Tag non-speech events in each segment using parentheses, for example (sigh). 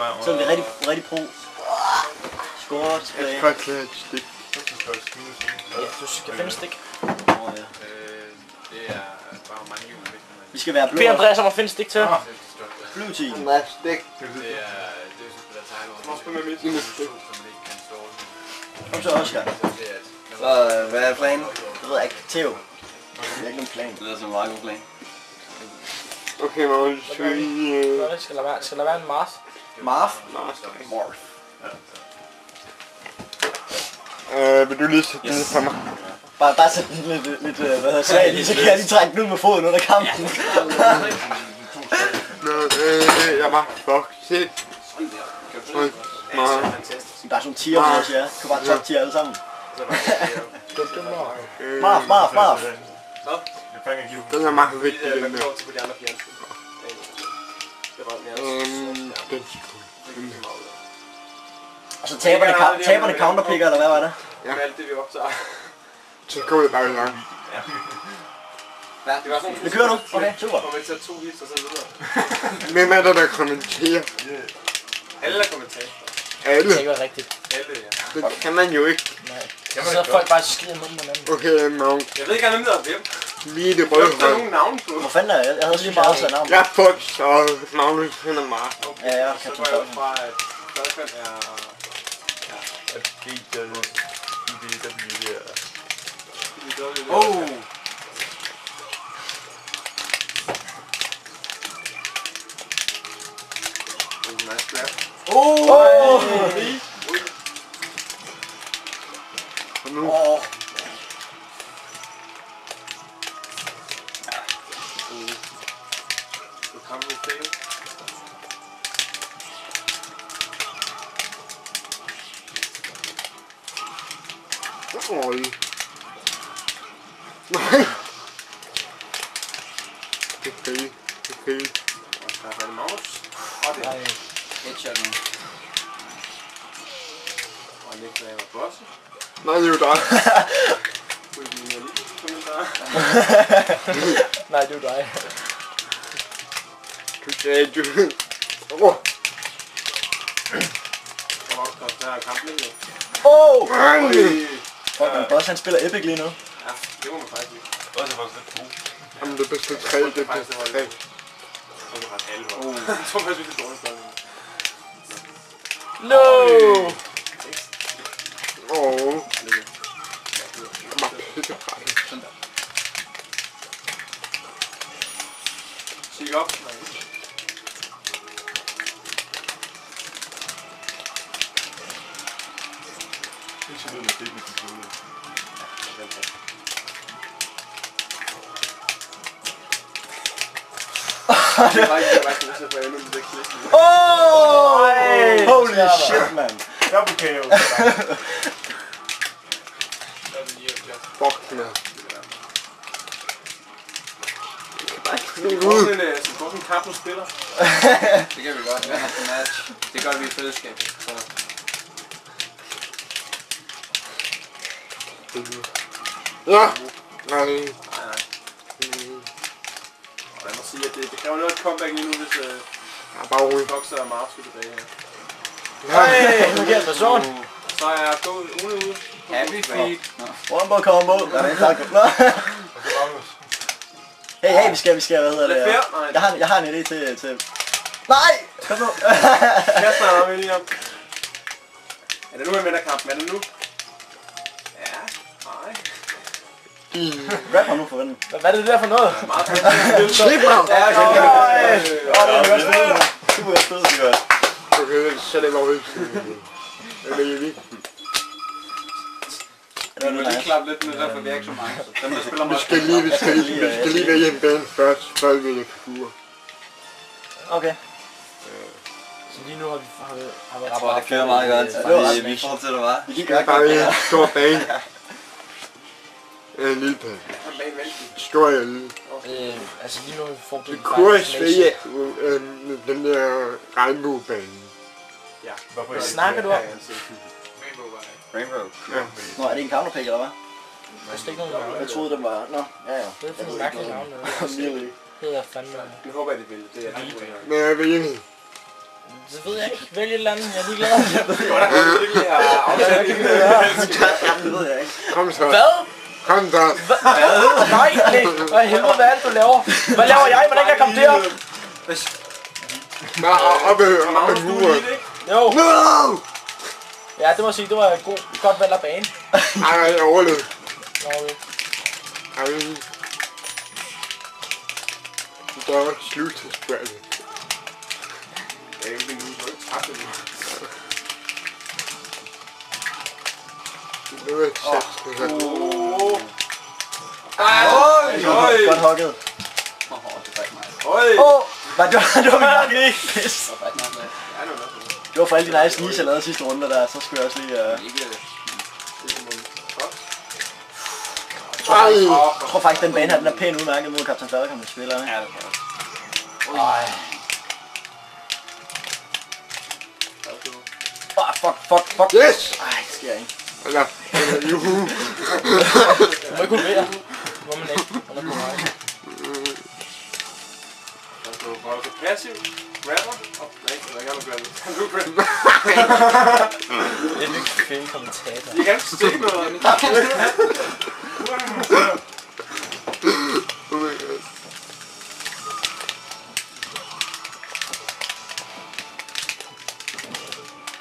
bare... Så er det rigtig, rigtig pro. Score Jeg tilbage. skal godt lade et stik. Ja, du skal finde et stik. Åh, ja. Øh, det er bare mange jul, ikke? Vi skal være blå. Bed Andreas om at finde et stik til. Blue team. Nej, stik. Det er, det er så spiller tegnet. Hvor spiller mit? Lille Som stik. man ikke kan stå. Kom så, Oscar. Så det er, øh, hvad er planen? Det ved jeg ikke. Theo. Det er ikke nogen plan. Det lyder som en meget god plan. Okay, Magnus, skal vi... Øh, det der skal der være en Mars. Marv. Morph. Øh, vil du lige sætte yes. for mig? Bare, bare sæt den lidt, lidt, øh, hvad hedder svagt i, så kan jeg lige trække den ud med foden under kampen. (laughs) Nå, øh, jeg var fuck shit. Meget. Der er sådan nogle tier med os, ja. Du kan bare top tier alle sammen. Øh, Marv. Jeg fanger ikke Den er meget vigtig, det er den der. Så taberne, ka- taberne counterpicker, eller hvad var det? Ja. med alt det, vi optager. Så går jeg bare i gang. Det var sådan, Det kører nu. Okay, super. kommer til at to hits og så videre. (laughs) Hvem er der, der kommenterer? Alle er kommentarer. Det Alle. kan ikke være rigtigt. Alle, ja. Det kan man jo ikke. Nej. Så sidder folk bare skider på hinanden. Okay, Magnus. Jeg ved ikke engang, hvem der er hvem. Vi er det Jeg røde har ikke hold. nogen navn på. Hvor fanden er jeg? Jeg havde lige meget sat navn. Jeg er Fox, og Magnus han er Mark. Ja, ja, Så kan går jeg ud fra, at Fladfald er... At G, der er IDW, det er... Oh! Nice grab. Oh! Og nu Åh, Du kommer med fail. Oj. Nej. Det er fail. Det er fail. Og så er det. Og det er... Headshot nu. Og Nick laver bosse. Nej, det er jo dig. (laughs) Nej, det er jo dig. Du sagde, du... Åh. Opkast, der er kampen ikke. Oh! Nej. Fuck, men Boss han spiller Epic lige nu. Ja, det må man faktisk ikke. Også faktisk lidt god. Jamen, det er bedste tre, det er bedste tre. Så er det ret alle hold. Jeg tror faktisk, det er dårligt stadig. No! Åh. Bare pisse Sig op. Det er så lidt, det er Oh! Holy shit, man. Double KO. Fuck, man. Vi sådan en, vi sådan en kamp, du spiller. (laughs) Det kan vi godt. Man of the match. Det gør vi i fællesskab. Så Ja. Nej. Sige, at det, det kræver noget comeback lige nu, hvis Jeg er bare rolig. Fox og Mars skal tilbage her. Hey, nu giver person. Så er jeg gået ude ude. happy feet. Wombo combo. Hvad er det? Tak. Nå. (laughs) Hey, hey, vi skal, vi skal, hvad hedder Er det det? fair? Nej. Jeg har, jeg har en idé til, til... Nej! Kom nu. Kasper er med lige om. Er det nu, jeg vinder kampen? Er det nu? Rap ham nu for vennen. Hvad er det der for noget? Slip mig! Ja, okay. Åh, det er godt spillet. Super godt spillet, det godt. Okay, så er det bare ud. Det er vi. Det var Vi må lige klappe lidt ned der, for vi er ikke så mange. Så dem, der spiller Vi skal lige, vi skal lige, vi skal lige være hjemme banen først, før vi vil figurer. Okay. Så lige nu har vi, har vi, har vi Jeg tror, det kører meget godt. Var Fordi vi fortsætter bare. Vi gik er bare godt. en stor bane. En lille vælten. Stor og lille. Øh, altså lige nu vi fordelt Det en kunne faktisk svæge øh, den der regnbuebane. Ja. Hvorfor ikke? snakker du om? Rainbow. Nå, er det en counterpick, eller hvad? Der er slet ikke navn. Jeg troede, den var... Nå, ja, ja. Det er for navne. Virkelig. Det hedder fandme... Det håber jeg, de vil. Det er jeg Men jeg er enig. Det ved jeg ikke. Vælg et eller andet. Jeg er ligeglad. (laughs) (laughs) Det var da godt, virkelig har aftalt det. Det ved jeg ikke. Kom så. Hvad? Kom så. Hvad? Nej, nej. Hvad helvede, hvad er det, du laver? Hvad laver jeg? Hvordan kan jeg komme der? Magnus, i du er muren. lige, ikke? Jo. No! Ja, det må jeg sige. Det var god, godt valg af bane. Ej, jeg overlevede. Nå, okay. Ej. Det var slut. Ja, jeg vil ikke nu, ikke træt det nu. Det var et sæt. Åh. Øj, øj, Godt hugget. Åh, det var ikke mig. øj. Åh, var det var, det var min nok Pis. Det var for alle de nice sneaks, jeg lavede sidste runde der, så skulle jeg også lige... Uh... Ej. Jeg tror faktisk, den bane her, den er pænt udmærket mod Captain Falcon, hvis spiller. ikke? Ja, det var også. Ej. Ah, fuck, fuck, fuck. Yes! Ej, det sker ikke. Eller, (laughs) juhu. Du må ikke kunne være. Det må man ikke. Man er på vej. Du så passiv? Rapper? Åh, nej, det der gør det. Han. Det er fed kommentator. (laughs) Jeg kan ikke stikke noget. Oh my god.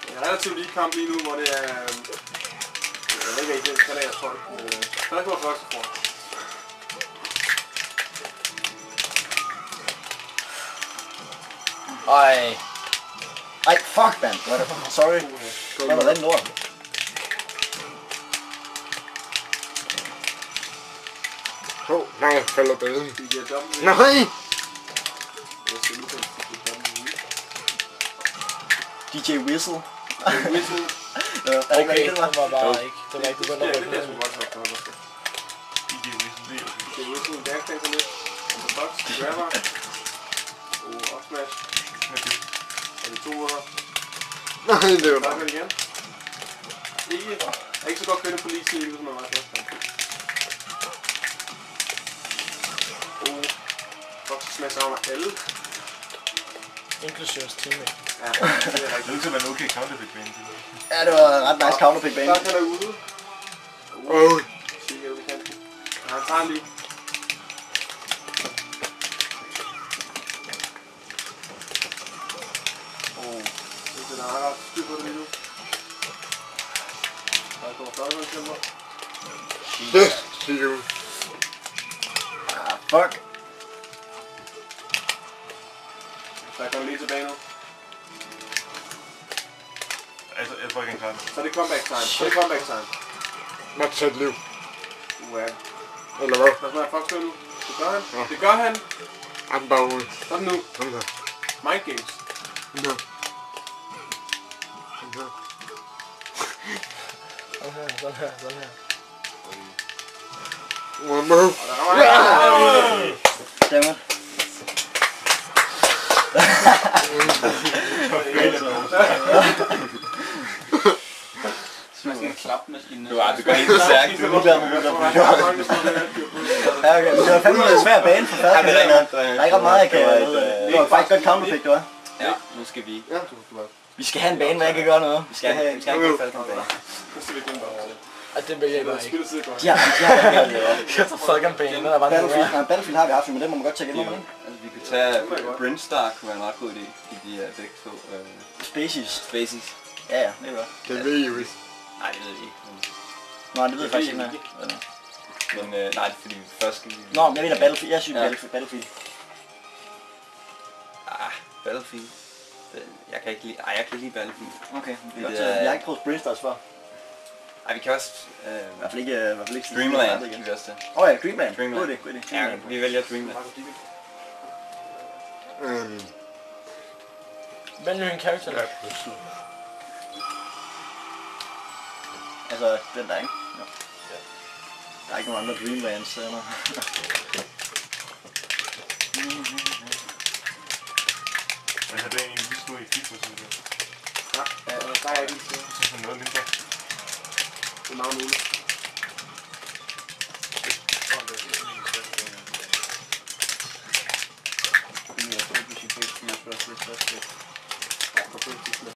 Det er relativt lige kamp lige nu, hvor det er... Jeg ved ikke det er jeg tror. Går første for. Ej. Ej, fuck, man. Hvad er det? Sorry. Hvad var den lort? Åh, oh, nej, jeg falder dobbelt. Nej! DJ Whistle. Whistle. (laughs) Okay, det det var? bare ikke. Det var ikke begyndt at det rykke sgu godt det er det. Det er Whistle, backstance lidt. On the box, grabber. Og up smash. Og de to uger. Nej, det var Der er igen. Ikke, er ikke så godt kørt på lige side, som man var første gang. Og Fox smash savner alle. Inklusive hans teammate. Ja, det er Det rigtigt. er til at være en okay counterpick bane. Ja, det var en ret nice counterpick bane. Der kan der ude. Ud i kanten. Ja, han tager lige. Oh, det er der er ret styr på det lige nu. Der kommer første kæmper. yes, siger du. Ah, fuck. Der kommer lige tilbage nu. Altså, jeg tror ikke, han klarer det. Så er det comeback time. Så er det comeback time. Måtte tage et liv. Uh, ja. Eller hvad? Hvad smager Fox nu? Det gør han. Ja. Det gør han. I'm bare ude. Sådan nu. Kom så. Mind games. Nå. Sådan her, sådan her, sådan her. Man skal klappe maskinen. Du, går helt stærkt. Det er ligeglad med, hvad der. Ja, okay, men det var fandme en svær bane for Falcon. Ja, det er er ikke ret meget, jeg kan... Det var faktisk godt counterpick, det var. Ja, nu skal vi. Ja, du skal bare. Vi skal have en bane, hvor jeg kan gøre noget. Vi skal have... Vi skal ikke falde bane. Nu skal vi. Ej, det vil jeg bare ikke. Godt. Ja, ja, ja, ja. Jeg tager fucking bane, den er bare den Battlefield, der. nej, Battlefield har vi haft, men det må man godt tjekke ind, ikke? Altså, vi kunne tage Brinstar, kunne være en ret god idé. I de her begge to øh, Species. spaces. Ja, ja, det er godt. Det ved I jo ikke. Nej, det ved vi ikke. men- Nå, det ved jeg faktisk ikke, nej. Men øh, nej, det er fordi vi først skal. Nå, men jeg ved da Battlefield. Jeg synes Ja. Battlefield. Ah, Battlefield. Det, jeg kan ikke lide... Ej, jeg kan ikke lide Battlefield. Okay, vi Det godt er-. Jeg har ikke prøvet Sprint Stars før. Ej, vi kan også... Øh, I hvert fald ikke... øh, I hvert fald ikke Dreamland igen. kan vi også tage. Åh oh, ja, Dreamland. Dreamland. God idé, god idé. Ja, vi vælger Dreamland. Øhm, Vælg nu en karakter. Ja, plus. Altså, den der, ikke? Ja. Der er ikke nogen andre Dreamlands eller (laughs) Men har det egentlig lige stået i FIFA, synes jeg. Ja, der er ikke side. Jeg synes, det er noget mindre. Det er meget muligt. på følelsesmed.